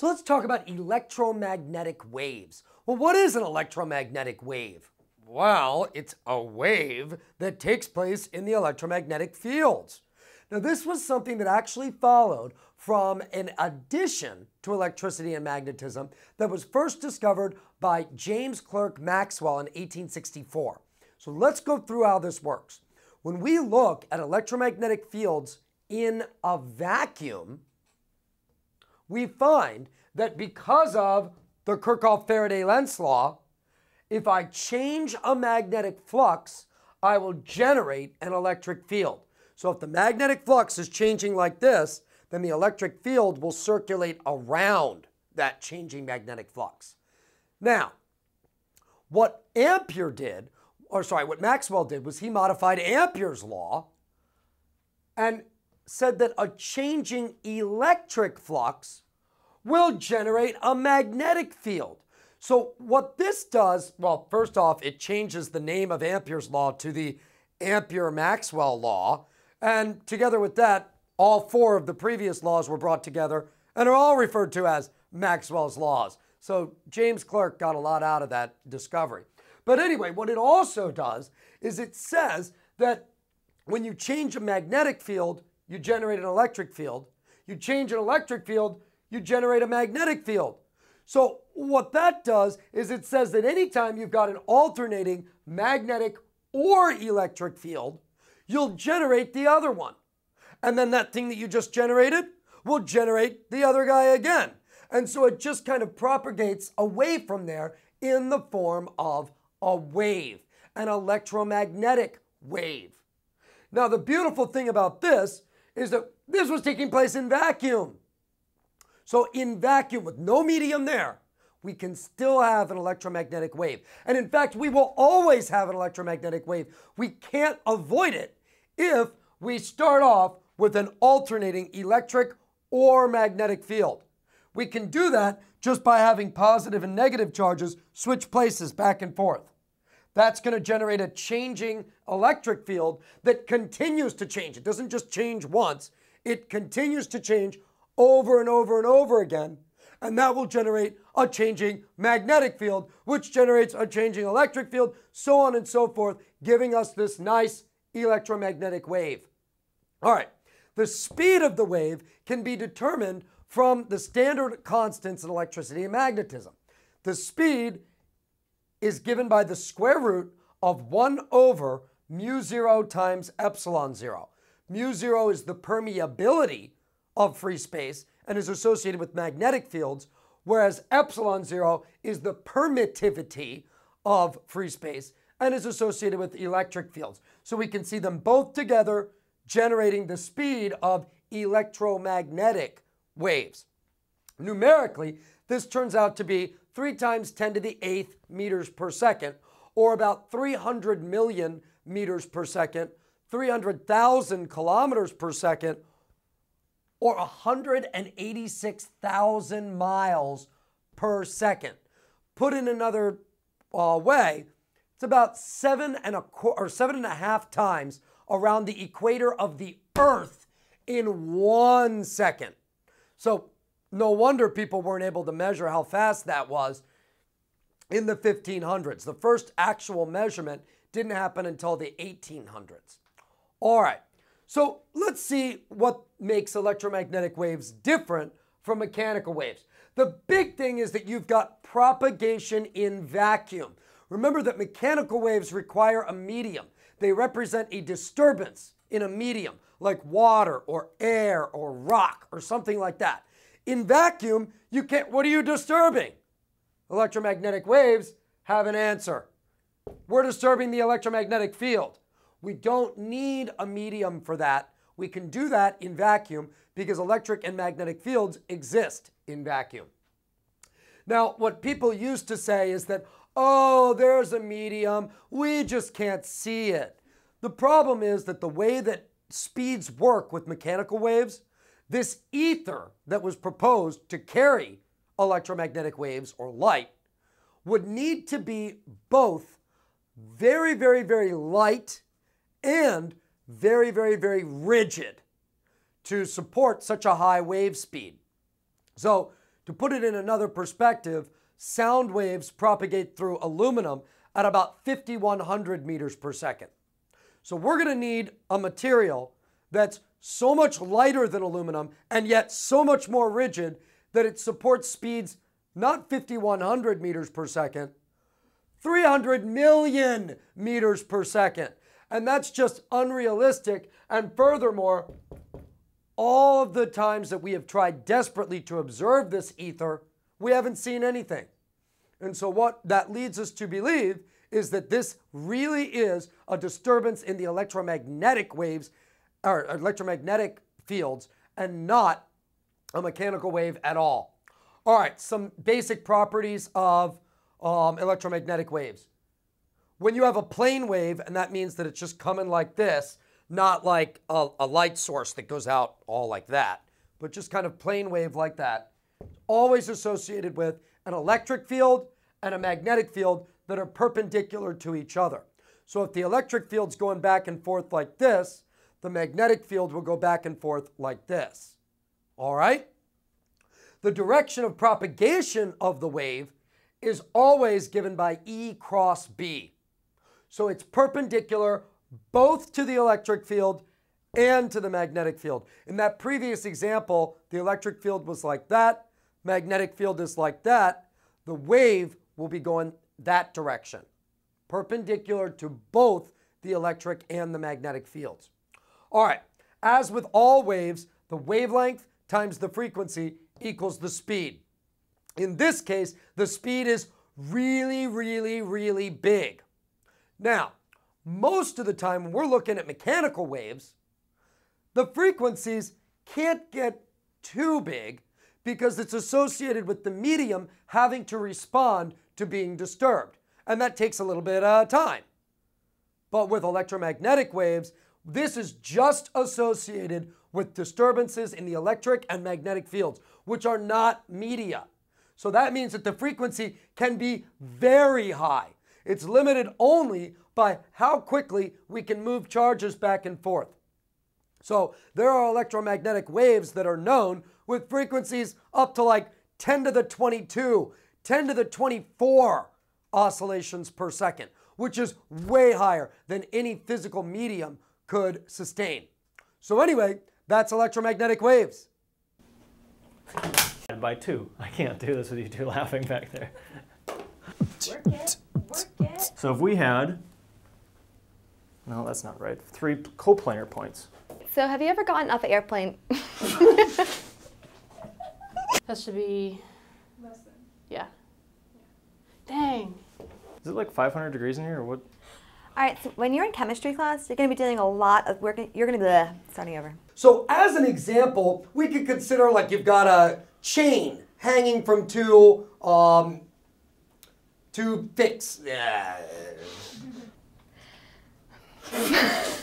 So let's talk about electromagnetic waves. Well, what is an electromagnetic wave? Well, it's a wave that takes place in the electromagnetic fields. Now, this was something that actually followed from an addition to electricity and magnetism that was first discovered by James Clerk Maxwell in 1864. So let's go through how this works. When we look at electromagnetic fields in a vacuum, we find that because of the Kirchhoff-Faraday-Lenz law, if I change a magnetic flux, I will generate an electric field. So if the magnetic flux is changing like this, then the electric field will circulate around that changing magnetic flux. Now, what Ampere did, or sorry, what Maxwell did was he modified Ampere's law and said that a changing electric flux will generate a magnetic field. So what this does, well, first off, it changes the name of Ampere's law to the Ampere-Maxwell law. And together with that, all four of the previous laws were brought together and are all referred to as Maxwell's laws. So James Clerk got a lot out of that discovery. But anyway, what it also does is it says that when you change a magnetic field, you generate an electric field. You change an electric field, you generate a magnetic field. So what that does is it says that anytime you've got an alternating magnetic or electric field, you'll generate the other one. And then that thing that you just generated will generate the other guy again. And so it just kind of propagates away from there in the form of a wave, an electromagnetic wave. Now, the beautiful thing about this is that this was taking place in vacuum. So in vacuum with no medium there, we can still have an electromagnetic wave. And in fact, we will always have an electromagnetic wave. We can't avoid it if we start off with an alternating electric or magnetic field. We can do that just by having positive and negative charges switch places back and forth. That's going to generate a changing electric field that continues to change. It doesn't just change once, it continues to change over and over and over again. And that will generate a changing magnetic field, which generates a changing electric field, so on and so forth, giving us this nice electromagnetic wave. All right, the speed of the wave can be determined from the standard constants in electricity and magnetism. The speed is given by the square root of 1 over mu 0 times epsilon 0. Mu 0 is the permeability of free space and is associated with magnetic fields, whereas epsilon 0 is the permittivity of free space and is associated with electric fields. So we can see them both together generating the speed of electromagnetic waves. Numerically, this turns out to be 3 times 10 to the 8th meters per second, or about 300 million meters per second, 300,000 kilometers per second, or 186,000 miles per second. Put in another uh, way, it's about seven and a or seven and a half times around the equator of the Earth in one second. So no wonder people weren't able to measure how fast that was in the 1500s. The first actual measurement didn't happen until the 1800s. All right, so let's see what makes electromagnetic waves different from mechanical waves. The big thing is that you've got propagation in vacuum. Remember that mechanical waves require a medium. They represent a disturbance in a medium, like water or air or rock or something like that. In vacuum, you can't, what are you disturbing? Electromagnetic waves have an answer. We're disturbing the electromagnetic field. We don't need a medium for that. We can do that in vacuum because electric and magnetic fields exist in vacuum. Now, what people used to say is that, oh, there's a medium, we just can't see it. The problem is that the way that speeds work with mechanical waves this ether that was proposed to carry electromagnetic waves or light would need to be both very, very, very light and very, very, very rigid to support such a high wave speed. So, To put it in another perspective, sound waves propagate through aluminum at about 5,100 meters per second. So we're going to need a material that's so much lighter than aluminum and yet so much more rigid that it supports speeds not 5,100 meters per second, 300 million meters per second. And that's just unrealistic. And furthermore, all of the times that we have tried desperately to observe this ether, we haven't seen anything. And so, what that leads us to believe is that this really is a disturbance in the electromagnetic waves or electromagnetic fields and not a mechanical wave at all. All right, some basic properties of um, electromagnetic waves. When you have a plane wave, and that means that it's just coming like this, not like a, a light source that goes out all like that, but just kind of plane wave like that, always associated with an electric field and a magnetic field that are perpendicular to each other. So if the electric field's going back and forth like this, the magnetic field will go back and forth like this. All right? The direction of propagation of the wave is always given by E cross B. So it's perpendicular both to the electric field and to the magnetic field. In that previous example, the electric field was like that, magnetic field is like that. The wave will be going that direction, perpendicular to both the electric and the magnetic fields. All right, as with all waves, the wavelength times the frequency equals the speed. In this case, the speed is really, really, really big. Now, most of the time when we're looking at mechanical waves, the frequencies can't get too big because it's associated with the medium having to respond to being disturbed. And that takes a little bit of time. But with electromagnetic waves, this is just associated with disturbances in the electric and magnetic fields, which are not media. So that means that the frequency can be very high. It's limited only by how quickly we can move charges back and forth. So there are electromagnetic waves that are known with frequencies up to like 10 to the 22, 10 to the 24 oscillations per second, which is way higher than any physical medium could sustain. So anyway, that's electromagnetic waves. And by two. I can't do this with you two laughing back there. Work it, work it. So if we had, no, that's not right, three coplanar points. So have you ever gotten off an airplane? Has to be. Less than. Yeah. Dang. Is it like 500 degrees in here or what? All right, so when you're in chemistry class, you're going to be doing a lot of work. You're going to be starting over. So as an example, we could consider like you've got a chain hanging from two um, two fix. Yeah.